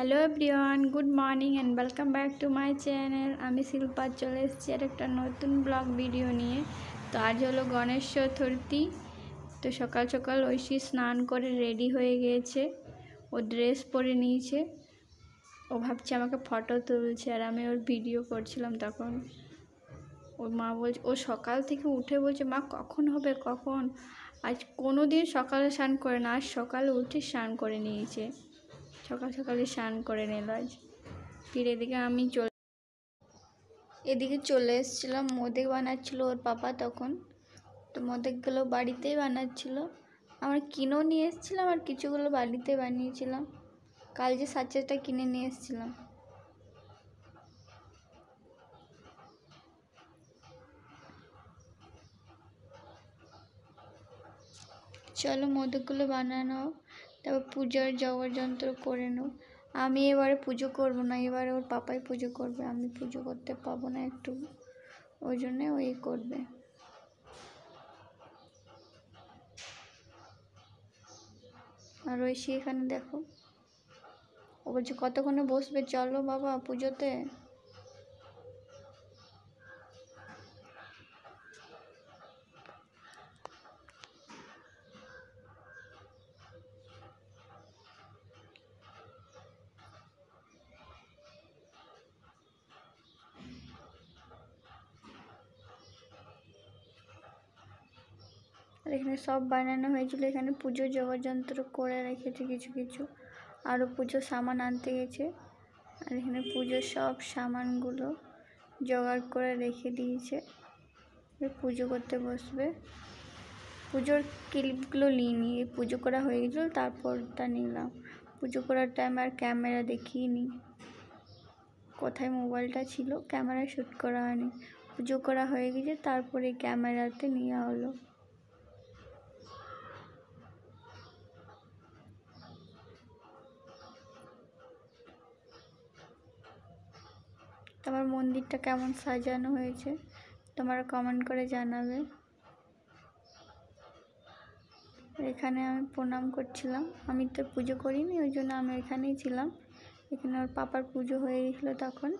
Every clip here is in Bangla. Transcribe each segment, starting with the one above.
Hello everyone good morning and welcome back to my channel আমি শিল্পা চলে এসেছি আর একটা নতুন ব্লগ ভিডিও নিয়ে। তো আজ হলো গণেশ চতুর্থী। তো সকাল সকাল ঐশী স্নান করে রেডি হয়ে গিয়েছে ও ড্রেস পরে নিয়েছে। ও ভাবছে আমাকে ফটো তুলছে আর আমি ওর ভিডিও করছিলাম তখন। ওর মা বলছে, ও সকাল থেকে উঠে বলছে, মা, কখন হবে? কখন? আজ কোনো দিন সকালে স্নান করে না, আজ সকালে উঠে স্নান করে নিয়েছে। সকাল সকালে স্নান করে নিল। আজ ফিরে এদিকে আমি চলে, এদিকে চলে এসেছিলাম। মোদেক বানাচ্ছিল ওর পাপা তখন। তো মোদেকগুলো বাড়িতেই বানাচ্ছিল। আমরা কিনেও নিয়ে এসেছিলাম আর কিছুগুলো বাড়িতে বানিয়েছিলাম। কাল যে সাচেটা কিনে নিয়ে এসেছিলাম। চলো মোদকগুলো বানানো তারপর পূজার জগর যন্ত্র করে নেব আমি এবারে পুজো করব না, এবারে ওর পাপাই পুজো করবে, আমি পুজো করতে পাবো না একটু। ওই জন্যে ওই করবে। আর ওই সে এখানে দেখো। ও বলছে, কতক্ষণে বসবে? চলো বাবা পুজোতে। আর এখানে সব বানানো হয়েছিল। এখানে পুজোর জগযন্ত্র করে রেখেছে কিছু কিছু। আরও পুজোর সামান আনতে গেছে। আর এখানে পুজোর সব সামানগুলো জোগাড় করে রেখে দিয়েছে। পুজো করতে বসবে। পুজোর ক্লিপগুলো নিয়ে এই পুজো করা হয়ে গেছিল, তারপরটা নিলাম। পুজো করার টাইম আর ক্যামেরা দেখিনি কোথায় মোবাইলটা ছিল ক্যামেরা শ্যুট করা হয়নি। পুজো করা হয়ে গেছে, তারপরে ক্যামেরাতে নেওয়া হলো। তোমার মন্দিরটা কেমন সাজানো হয়েছে? তোমরা কমেন্ট করে জানাবে। এখানে আমি প্রণাম করছিলাম। আমি তো পুজো করিনি, ওই জন্য আমি এখানেই ছিলাম। এখানে ওর পাপার পুজো হয়ে গেছিল তখন।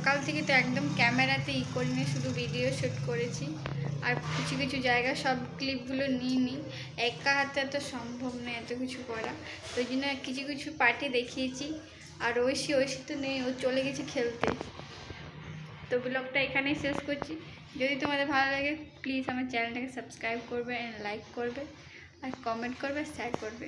সকাল থেকে তো একদম ক্যামেরাতে ই করিনি শুধু ভিডিও শ্যুট করেছি। আর কিছু কিছু জায়গা সব ক্লিপগুলো নিয়ে নিই। একা হাতে এত সম্ভব নয় এত কিছু করা। তো জন্য কিছু কিছু পার্টি দেখিয়েছি। আর ঐশী ঐশী তো নেই, ও চলে গেছে খেলতে। তো ব্লগটা এখানেই শেষ করছি। যদি তোমাদের ভালো লাগে প্লিজ আমার চ্যানেলটাকে সাবস্ক্রাইব করবে অ্যান্ড লাইক করবে। আর কমেন্ট করবে শেয়ার করবে।